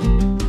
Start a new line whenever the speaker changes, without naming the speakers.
you